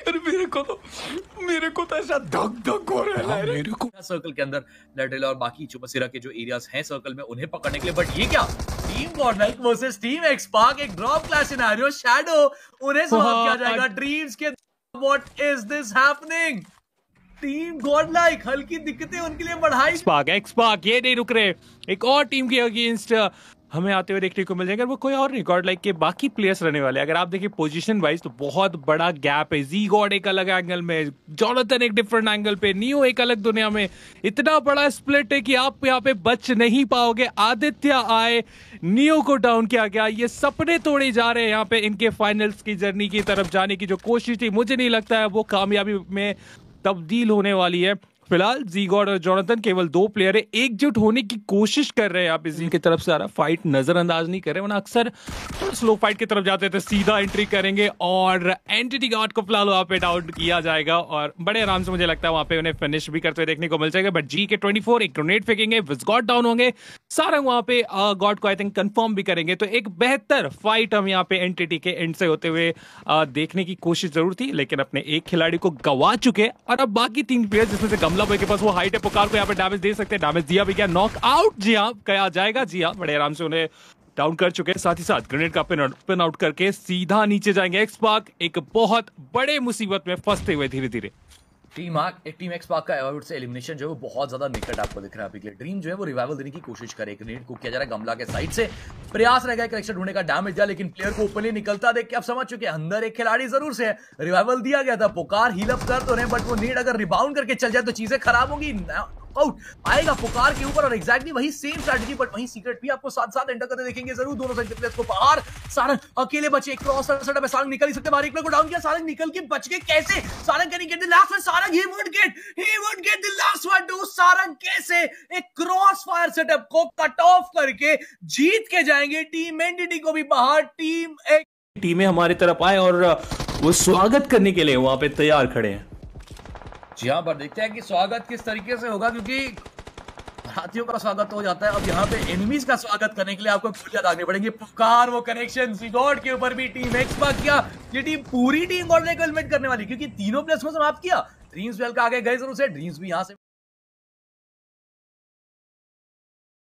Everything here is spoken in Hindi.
यार मेरे को तो मेरे को तो ऐसा धक धक हो रहा है। हाँ, मेरे को सर्कल के अंदर लेडल और बाकी चुमसिरा के जो एरियाज़ हैं सर्कल में उन्हें पकड़ने के लिए। बट ये क्या? Team godlike versus team XSpark एक ड्रॉप क्लास सिनेरियो शैडो उन्हें समाप्त किया जाएगा। ड्रीम्स के what is this happening team godlike हल्की दिक्कतें उनके लिए बढ़ाई। एक्सपार्क एक्सपार्क ये नहीं रुक रहे। एक और टीम के अगेंस्ट हमें आते हुए देखने को मिल जाएगा वो कोई और गॉड लाइक के बाकी प्लेयर्स रहने वाले अगर आप देखिए पोजीशन वाइज तो बहुत बड़ा गैप है। जी गॉड एक अलग एंगल में जॉनथन एक डिफरेंट एंगल पे नियो एक अलग दुनिया में। इतना बड़ा स्प्लिट है कि आप यहाँ पे बच नहीं पाओगे। आदित्य आए नियो को डाउन किया गया। ये सपने तोड़े जा रहे हैं यहाँ पे इनके फाइनल्स की जर्नी की तरफ़ जाने की जो कोशिश थी। मुझे नहीं लगता है वो कामयाबी में तब्दील होने वाली है। फ़िलहाल जी गॉड और जॉनथन केवल दो प्लेयर है, एकजुट होने की कोशिश कर रहे हैं। आप इसी की तरफ़ से आ रहा फाइट नजरअंदाज नहीं कर रहे, वरना अक्सर स्लो फाइट की तरफ़ जाते थे सीधा एंट्री करेंगे और एंटिटी गार्ड को फ़िलहाल वहाँ पे डाउट किया जाएगा और बड़े आराम से मुझे लगता है वहाँ पे उन्हें फिनिश भी करते हुए देखने को मिल जाएगा। बट जी के ट्वेंटी एक ग्रोनेट फेंकेंगे विस्गॉट डाउन होंगे। सारंग वहाँ पे गॉड को आई थिंक कंफर्म भी करेंगे। तो एक बेहतर फाइट हम यहाँ पे एंटिटी के एंड से होते हुए देखने की कोशिश ज़रूर थी, लेकिन अपने एक खिलाड़ी को गवा चुके और अब बाकी तीन प्लेयर जिसमें से गमला भाई के पास वो हाइट है पुकार को यहाँ पे डैमेज दे सकते हैं। डैमेज दिया भी क्या नॉक आउट जी हाँ कहा जाएगा जी हाँ बड़े आराम से उन्हें डाउन कर चुके हैं। साथ ही साथ ग्रेनेड का पिन पिन आउट करके सीधा नीचे जाएँगे। एक्स पार्क एक बहुत बड़े मुसीबत में फंसते हुए धीरे धीरे टीम आर्क एक टीम एक्स पार्क का एवॉर्ड से एलिमिनेशन जो है वो बहुत ज़्यादा निकट आपको दिख रहा है अभी के ड्रीम जो है वो रिवाइवल देने की कोशिश करे एक ग्रेनेड को किया जा रहा है गमला के साइड से। प्रयास रहेगा करेक्शन ढूँढने का डैमेज दिया, लेकिन प्लेयर को ओपनली निकलता। देख के आप समझ चुके अंदर एक खिलाड़ी ज़रूर से रिवाइवल दिया गया था, पुकार हीलअप कर तो रहे बट वो नीड अगर रिबाउंड करके चल जाए तो चीज़ें खराब होंगी। आउट आएगा पुकार के ऊपर, और एग्जैक्टली वही सेम स्ट्रेटजी बट वही सीक्रेट भी आपको साथ साथ एंटर करते देखेंगे ज़रूर। दोनों साइड के प्लेयर्स को बाहर। सारंग अकेले बचे क्रॉस सेटअप है, सारंग निकल ही सकते, बाहर एक को डाउन किया, सारंग निकल के बच के कैसे? Sarang can get the last one Sarang he would get he would get the last one too Sarang कैसे? एक क्रॉस फायर सेटअप को कट ऑफ़ करके जीत के जाएँगे। टीम एनडीटी को भी बाहर टीम एक टीमें हमारी तरफ़ आए, और वो स्वागत करने के लिए वहाँ पे तैयार खड़े हैं। जी हाँ पर देखते हैं कि स्वागत किस तरीके से होगा, क्योंकि हाथियों का स्वागत हो जाता है। अब यहाँ पे एनिमीज का स्वागत करने के लिए आपको गोलियाँ दागनी पड़ेंगी। पुकार, वो कनेक्शन रिकॉर्ड के ऊपर भी टीम एक्स बात किया, ये टीम पूरी टीम गॉड को हेलमेट करने वाली, क्योंकि तीनों प्लेयर्स को समाप्त किया। ड्रीम्स वेल का आगे गए, ज़रूर से ड्रीम्स भी यहाँ से